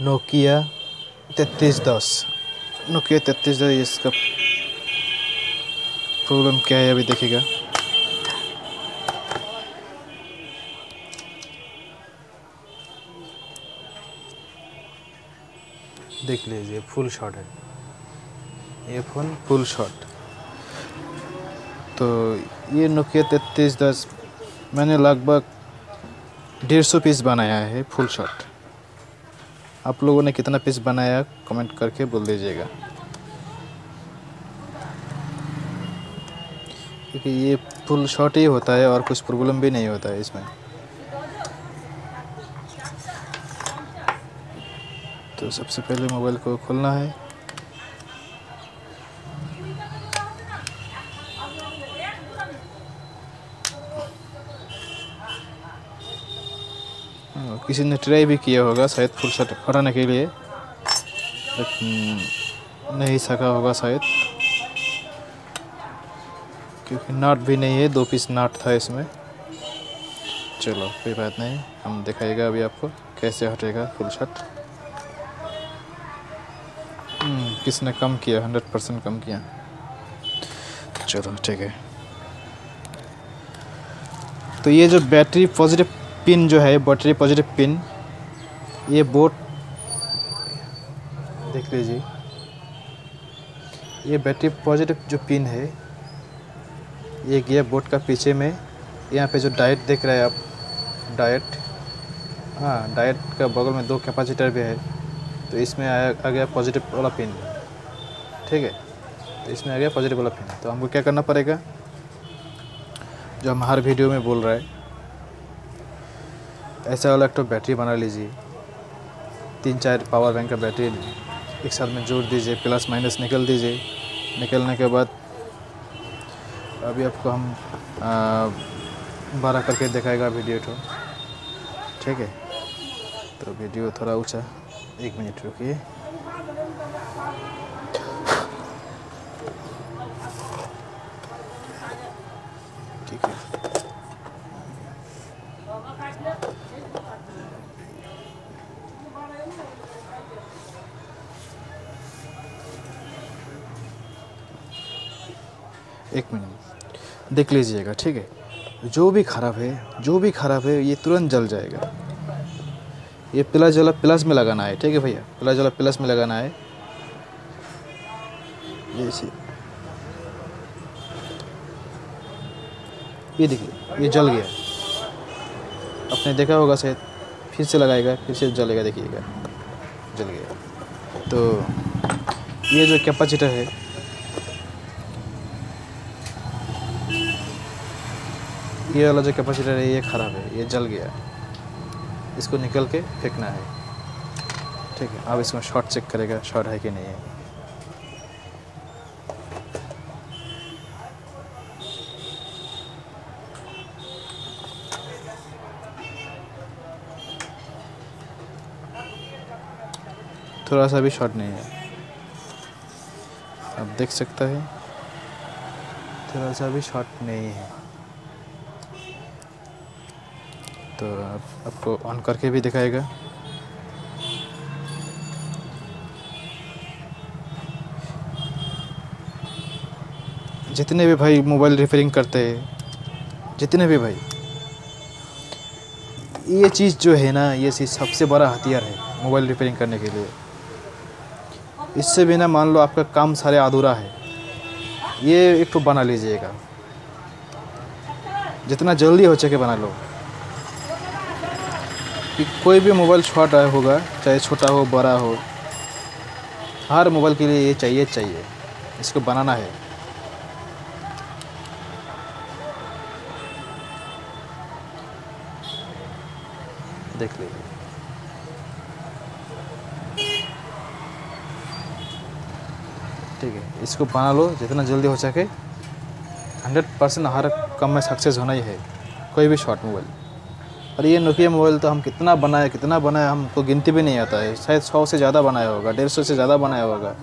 Nokia तैतीस दस Nokia तैतीस दस इसका प्रॉब्लम क्या है अभी देखिएगा देख लीजिए फुल शॉट है। ये फ़ोन फुल शॉट तो ये नोकिया तैतीस दस मैंने लगभग डेढ़ सौ पीस बनाया है फुल शॉट आप लोगों ने कितना पीस बनाया कमेंट करके बोल दीजिएगा। क्योंकि ये फुल शॉर्ट ही होता है और कुछ प्रॉब्लम भी नहीं होता है इसमें। तो सबसे पहले मोबाइल को खोलना है। हाँ, किसी ने ट्राई भी किया होगा शायद फुल शॉट हटाने के लिए नहीं सका होगा शायद। क्योंकि नाट भी नहीं है दो पीस नाट था इसमें। चलो कोई बात नहीं हम दिखाएगा अभी आपको कैसे हटेगा फुल शॉट हम्म, किसने कम किया हंड्रेड परसेंट कम किया? चलो ठीक है। तो ये जो बैटरी पॉजिटिव पिन जो है बैटरी पॉजिटिव पिन ये बोट देख लीजिए, ये बैटरी पॉजिटिव जो पिन है, ये गया बोट का पीछे में, यहाँ पे जो डाइट देख रहे हैं आप डाइट हाँ डाइट का बगल में दो कैपेसिटर भी है तो इसमें आया, आ गया पॉजिटिव वाला पिन ठीक है तो इसमें आ गया पॉजिटिव वाला पिन तो हमको क्या करना पड़ेगा? जो हम हर वीडियो में बोल रहे हैं ऐसा वाला एक तो बैटरी बना लीजिए। तीन चार पावर बैंक का बैटरी एक साथ में जोड़ दीजिए प्लस माइनस निकल दीजिए। निकलने के बाद अभी आपको हम बड़ा करके दिखाएगा वीडियो तो। ठीक है? तो वीडियो थोड़ा ऊँचा, एक मिनट रुकिए ठीक है एक मिनट। देख लीजिएगा, ठीक है? जो भी ख़राब है, जो भी ख़राब है, ये तुरंत जल जाएगा। ये प्लस जला प्लस में लगाना है, ठीक है भैया? प्लस जला प्लस में लगाना है। ये इसी। ये देखिए, ये जल गया। आपने देखा होगा शायद, फिर से लगाएगा, फिर से जलेगा, देखिएगा। जल गया। तो ये जो कैपेसिटर है ये वाला जो कैपेसिटर है, ये ख़राब है, ये जल गया इसको निकल के फेंकना है। ठीक है, अब इसमें शॉर्ट चेक करेगा शॉर्ट है कि नहीं है। थोड़ा सा भी शॉर्ट नहीं है। अब देख सकता है, थोड़ा सा भी शॉर्ट नहीं है। तो अब आपको ऑन करके भी दिखाएगा। जितने भी भाई मोबाइल रिपेयरिंग करते हैं, जितने भी भाई, ये चीज़ जो है ना, ये चीज़ सबसे बड़ा हथियार है मोबाइल रिपेयरिंग करने के लिए। इससे बिना मान लो आपका काम सारे अधूरा है। ये एक तो बना लीजिएगा। जितना जल्दी हो सके बना लो। कि कोई भी मोबाइल छोटा होगा, चाहे छोटा हो, बड़ा हो, हर मोबाइल के लिए ये चाहिए चाहिए। इसको बनाना है। देख लीजिए। ठीक है, इसको बना लो, जितना जल्दी हो सके। हंड्रेड परसेंट हर कम में सक्सेस होना ही है, कोई भी शॉर्ट मोबाइल। और ये नोकिया मोबाइल तो हम कितना बनाए कितना बनाए, हमको गिनती भी नहीं आता है। शायद सौ से ज़्यादा बनाया होगा, डेढ़ सौ से ज़्यादा बनाया होगा।